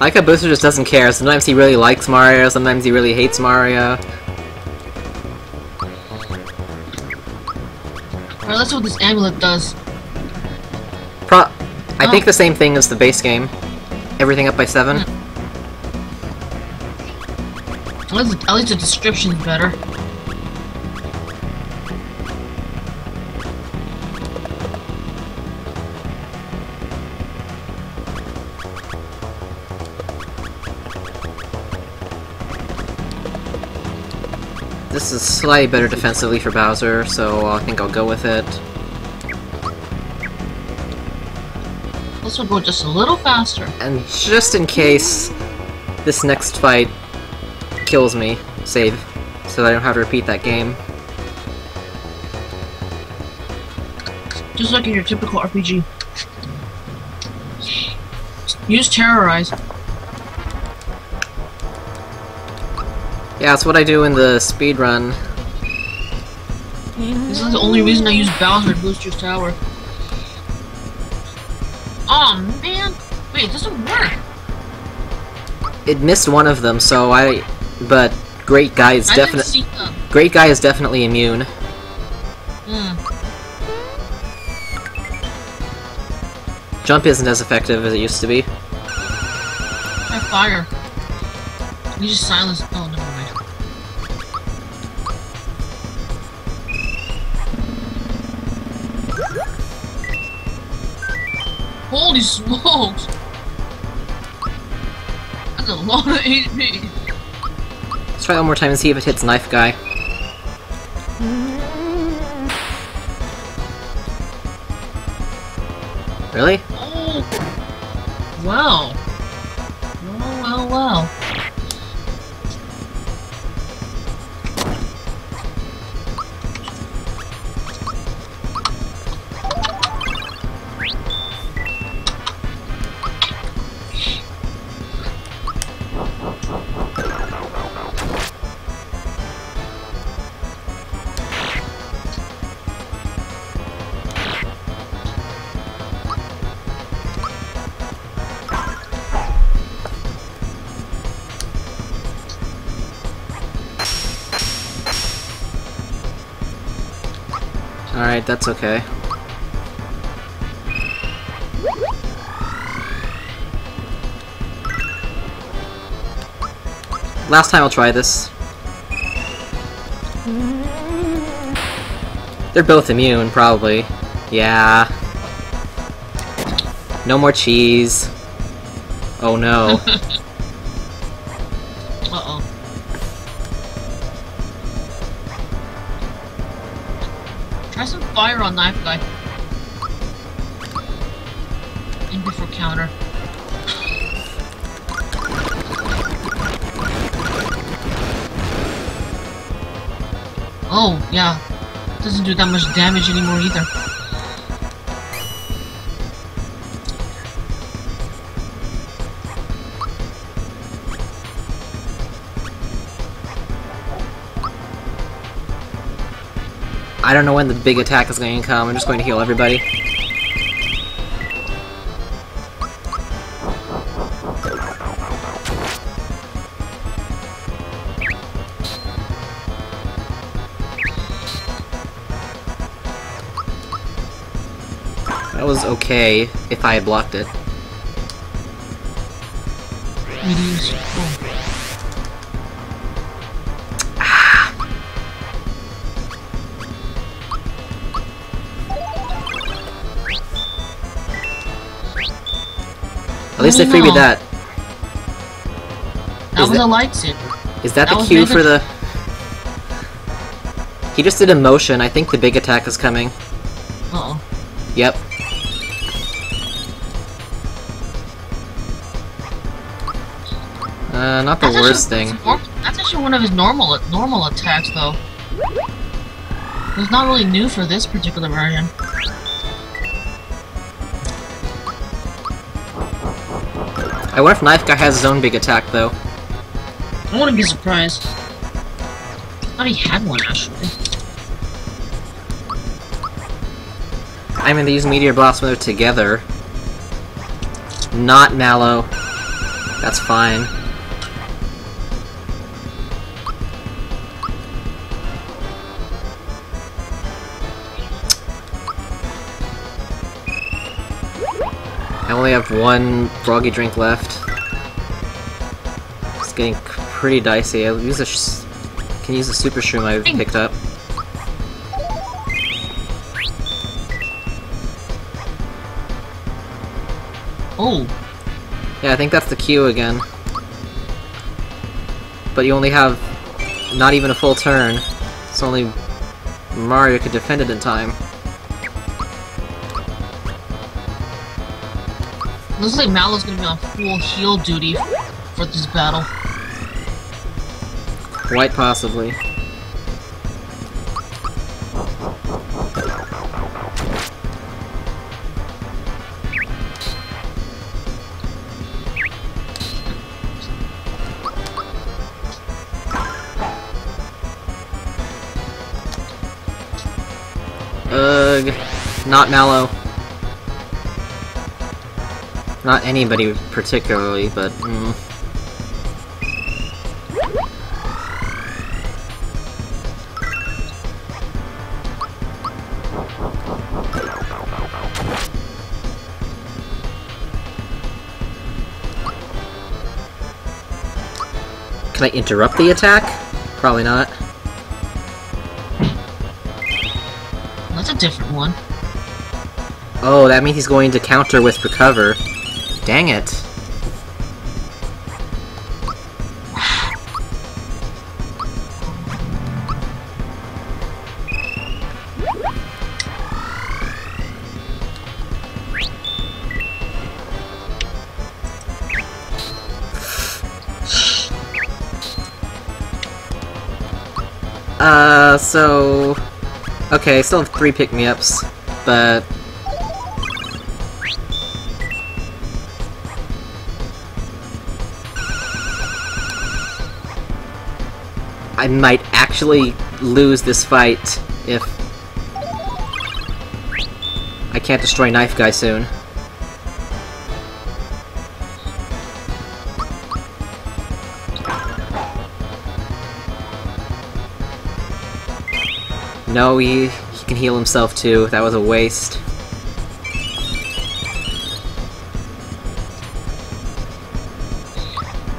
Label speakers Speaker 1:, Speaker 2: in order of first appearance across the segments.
Speaker 1: I like how Booster just doesn't care. Sometimes he really likes Mario, sometimes he really hates Mario.
Speaker 2: Alright, let's see what this amulet does.
Speaker 1: Pro I
Speaker 2: Oh.
Speaker 1: think the same thing as the base game. Everything up by 7.
Speaker 2: At least, at least the description's better.
Speaker 1: This is slightly better defensively for Bowser, so I think I'll go with it.
Speaker 2: This will go just a little faster.
Speaker 1: And just in case this next fight kills me, save, so that I don't have to repeat that game.
Speaker 2: Just like in your typical RPG. Use Terrorize.
Speaker 1: Yeah, that's what I do in the speed run.
Speaker 2: This is the only reason I use Bowser to Booster Tower. oh, man! Wait, it doesn't work!
Speaker 1: It missed one of them, so I. But Grate Guy is definitely. Grate Guy is definitely immune.
Speaker 2: Hmm.
Speaker 1: Jump isn't as effective as it used to be.
Speaker 2: Try fire. You just silence. Oh, Holy smokes! That's a lot of HP.
Speaker 1: Let's try one more time and see if it hits Knife Guy. Really?
Speaker 2: Oh! Wow. Well, well, well.
Speaker 1: Alright, that's okay. Last time I'll try this. They're both immune, probably. Yeah. No more cheese. Oh no.
Speaker 2: fire on knife guy. In before counter. Oh, yeah. Doesn't do that much damage anymore either.
Speaker 1: I don't know when the big attack is going to come. I'm just going to heal everybody. That was okay if I blocked it. At least they
Speaker 2: Oh,
Speaker 1: freed me that.
Speaker 2: That
Speaker 1: Is
Speaker 2: was
Speaker 1: that-
Speaker 2: a lightsaber.
Speaker 1: Is that,
Speaker 2: That
Speaker 1: the cue for the... He just did a motion. I think the big attack is coming.
Speaker 2: Uh-oh.
Speaker 1: Yep. Uh, not the
Speaker 2: That's
Speaker 1: worst
Speaker 2: actually-
Speaker 1: thing.
Speaker 2: That's actually one of his normal normal attacks, though. It's not really new for this particular version.
Speaker 1: I wonder if Knife Guy has his own big attack, though.
Speaker 2: I wouldn't be surprised. I thought he had one, actually.
Speaker 1: I mean, they use Meteor Blast mode together. Not Mallow. That's fine. Only have one froggie drink left. It's getting pretty dicey. I'll use a sh can use a super shroom I picked up.
Speaker 2: Oh,
Speaker 1: Yeah, I think that's the cue again. But you only have not even a full turn. It's only Mario could defend it in time.
Speaker 2: Looks like Mallow's gonna be on full heal duty for this battle.
Speaker 1: Quite possibly. Ugh, not Mallow. Not anybody particularly, but mm. Can I interrupt the attack? Probably not.
Speaker 2: That's a different one.
Speaker 1: Oh, that means he's going to counter with recover. Dang it. Uh, so... Okay, I still have three pick-me-ups, but... I might actually lose this fight if... I can't destroy Knife Guy soon. No, he, he can heal himself too. That was a waste.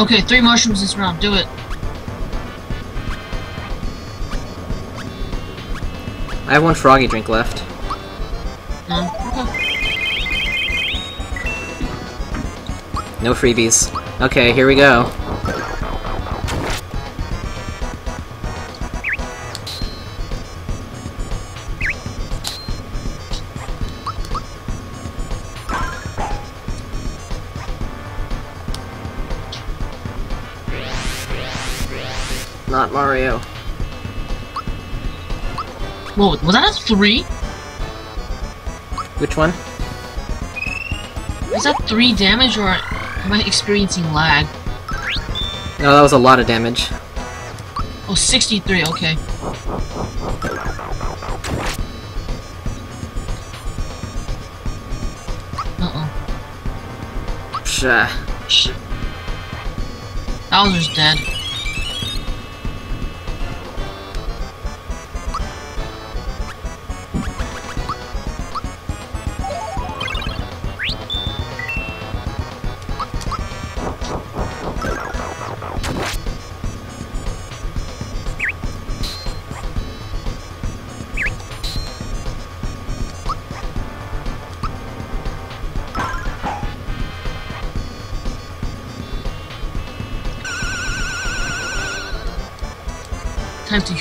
Speaker 2: Okay, three mushrooms this round. Do it.
Speaker 1: I have one froggie drink left.
Speaker 2: No.
Speaker 1: Freebies. Okay, here we go. Not Mario.
Speaker 2: Whoa, was that a three?
Speaker 1: Which one?
Speaker 2: Is that three damage or am I experiencing lag?
Speaker 1: No, that was a lot of damage.
Speaker 2: Oh, 63, okay. Uh-oh.
Speaker 1: Psha.
Speaker 2: Bowser's dead.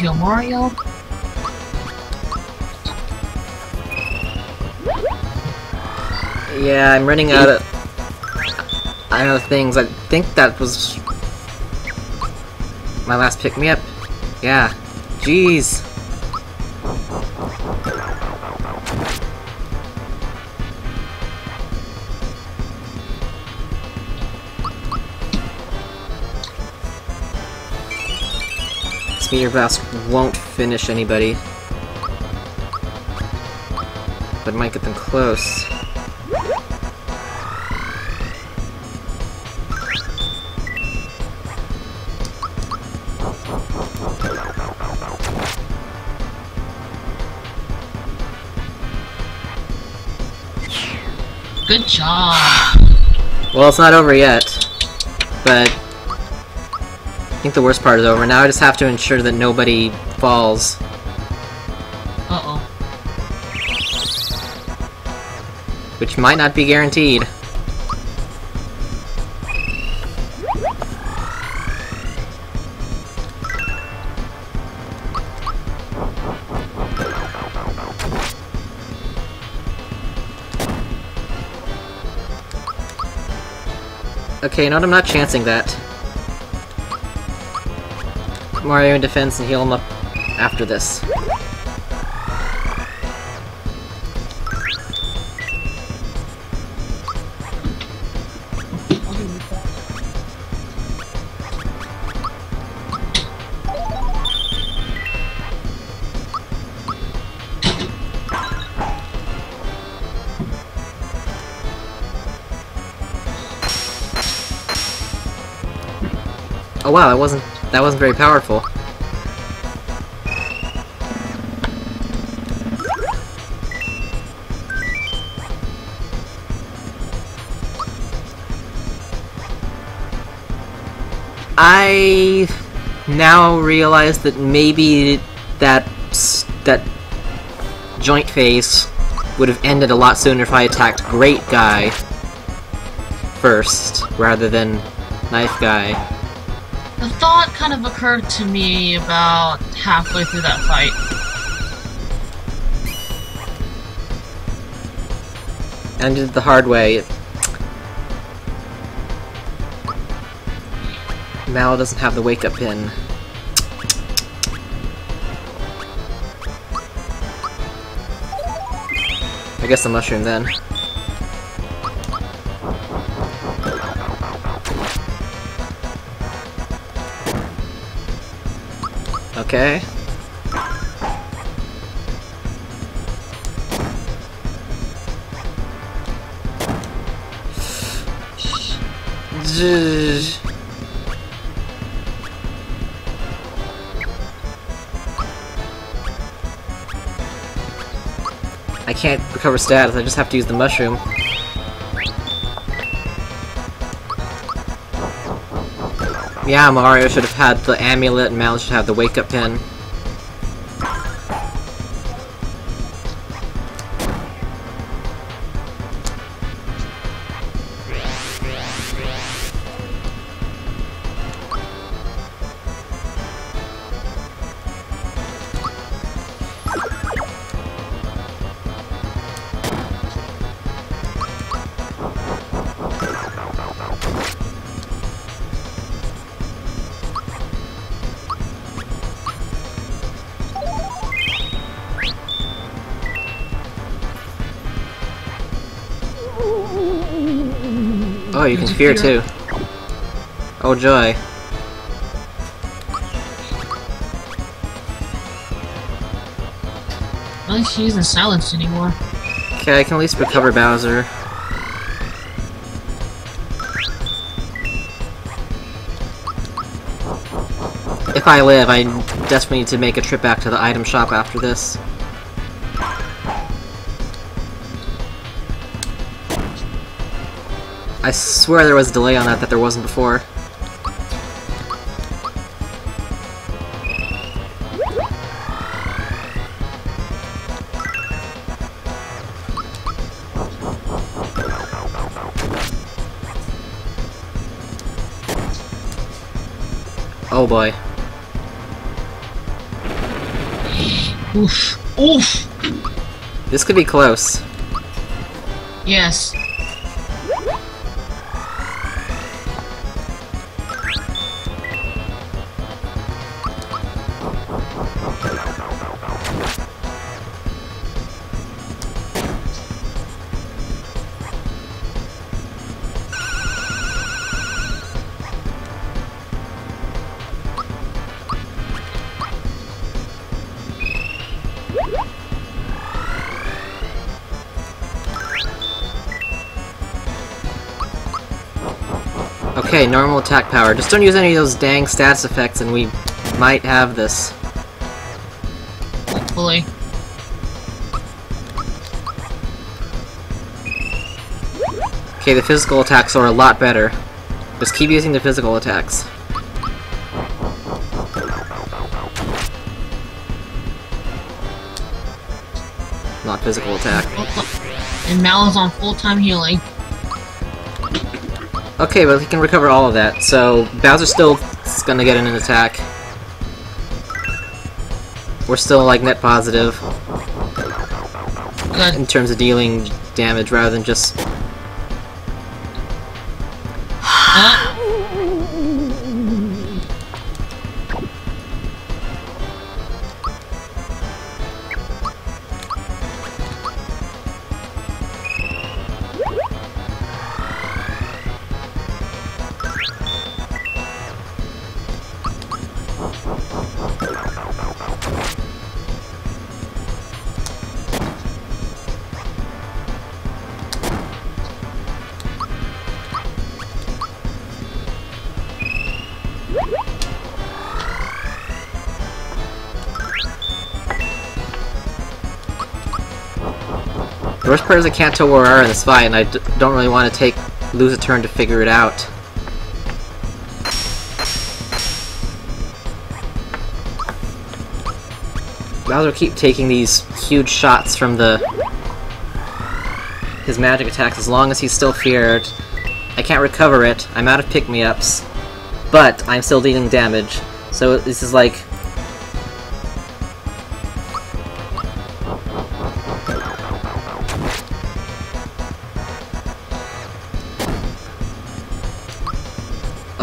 Speaker 2: Heal Mario.
Speaker 1: Yeah, I'm running out of... I know things. I think that was... My last pick-me-up? Yeah. Jeez. Meteor Blast won't finish anybody. But might get them close.
Speaker 2: Good job!
Speaker 1: Well, it's not over yet, but think the worst part is over. Now I just have to ensure that nobody falls.
Speaker 2: Uh-oh.
Speaker 1: which might not be guaranteed. Okay, you know what? I'm not chancing that. Mario in defense and heal him up after this. Oh wow, that wasn't that wasn't very powerful. I now realize that maybe that that joint phase would have ended a lot sooner if I attacked Grate Guy first, rather than Knife Guy.
Speaker 2: The thought kind of occurred to me about halfway through that fight.
Speaker 1: ended the hard way. Mal doesn't have the wake up pin. I guess the mushroom then. Okay. I can't recover status, I just have to use the mushroom. Yeah, Mario should have had the amulet and Mal should have the wake up pin. Oh, you can fear
Speaker 2: fear.
Speaker 1: too. Oh joy.
Speaker 2: At least she isn't silenced anymore.
Speaker 1: Okay, I can at least recover Bowser. If I live, I desperately need to make a trip back to the item shop after this. I swear there was a delay on that that there wasn't before. Oh boy.
Speaker 2: Oof. Oof!
Speaker 1: This could be close.
Speaker 2: Yes.
Speaker 1: Okay, normal attack power. Just don't use any of those dang stats effects and we might have this.
Speaker 2: Hopefully.
Speaker 1: Okay, the physical attacks are a lot better. Just keep using the physical attacks. Not physical attack.
Speaker 2: And Mal is on full-time healing.
Speaker 1: Okay, but he can recover all of that, so Bowser's still gonna get in an attack. We're still, like, net positive
Speaker 2: Good.
Speaker 1: in terms of dealing damage rather than just... Part is I can't tell where we are in this fight, and I d don't really want to take lose a turn to figure it out. Bowser keep taking these huge shots from the his magic attacks as long as he's still feared. I can't recover it, I'm out of pick-me-ups, but I'm still dealing damage. So this is like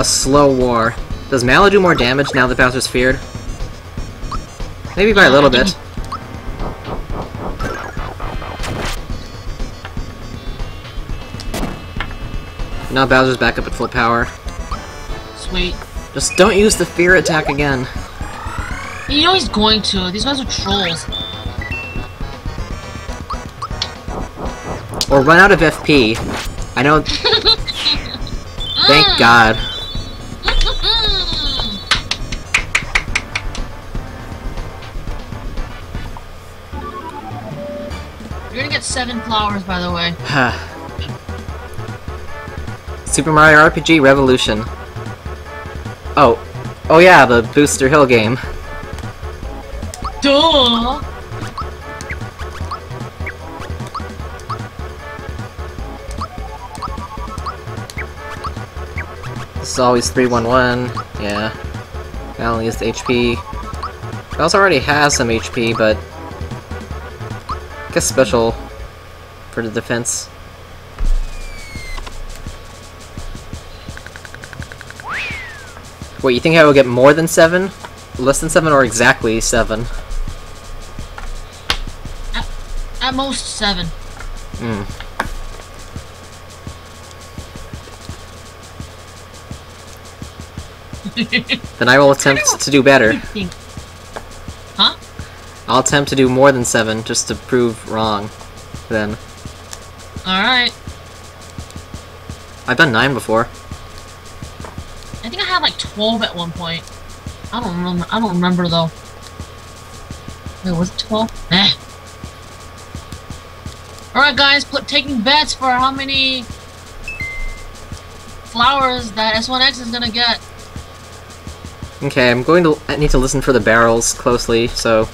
Speaker 1: a slow war. Does Mallow do more damage now that Bowser's feared? Maybe by a little bit. Now Bowser's back up at full power.
Speaker 2: sweet.
Speaker 1: Just don't use the fear attack again.
Speaker 2: You know he's going to. These guys are trolls.
Speaker 1: Or run out of FP. I don't know. Thank God.
Speaker 2: Get seven flowers, by the way.
Speaker 1: Super Mario RPG Revolution. Oh. Oh yeah, the Booster Hill game.
Speaker 2: Duh!
Speaker 1: This is always 311. Yeah. I only used HP. Bells already has some HP, but... I guess special for the defense. Wait, you think I will get more than 7? Less than 7 or exactly 7?
Speaker 2: At most seven.
Speaker 1: Hmm. Then I will attempt to do better.
Speaker 2: Huh?
Speaker 1: I'll attempt to do more than 7 just to prove wrong. Then.
Speaker 2: Alright.
Speaker 1: I've done 9 before.
Speaker 2: I think I had like 12 at one point. I don't remember. I don't remember though. Wait, was it 12? Eh. Alright guys, put, taking bets for how many flowers that S1X is gonna get.
Speaker 1: Okay, I'm going to. I need to listen for the barrels closely, so.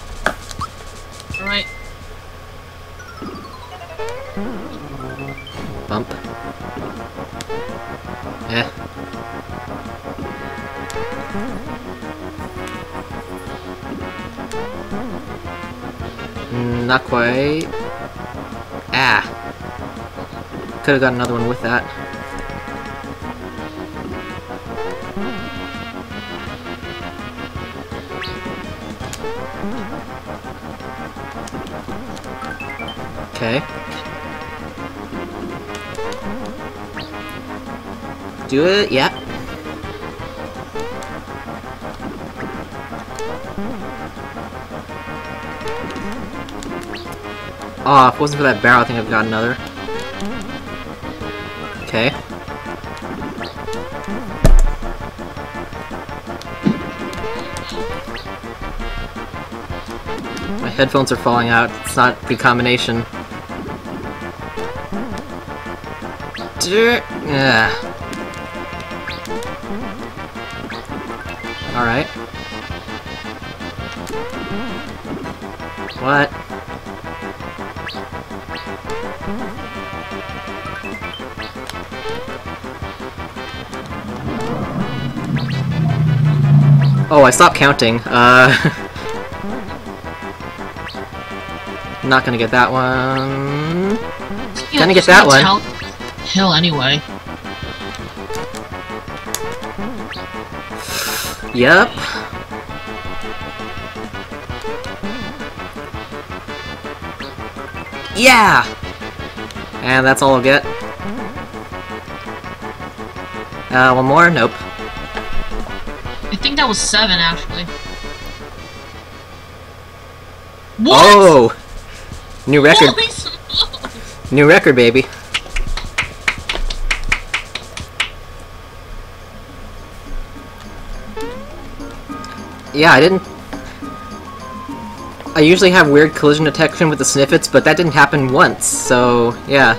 Speaker 1: Quite. Ah. Could have got another one with that. Okay. Do it, yeah. Oh, if it wasn't for that barrel, I think I've got another. Okay. My headphones are falling out. It's not a good combination. Yeah. Alright. What? Oh, I stopped counting. Uh... Not gonna get that one.
Speaker 2: Yeah,
Speaker 1: Gonna get that one.
Speaker 2: Hill anyway.
Speaker 1: Yep. Yeah! And that's all I'll get. Uh, one more? Nope.
Speaker 2: I think that was seven actually. What?
Speaker 1: Oh! New record. New record, baby. Yeah, I didn't... I usually have weird collision detection with the snippets, but that didn't happen once, so yeah.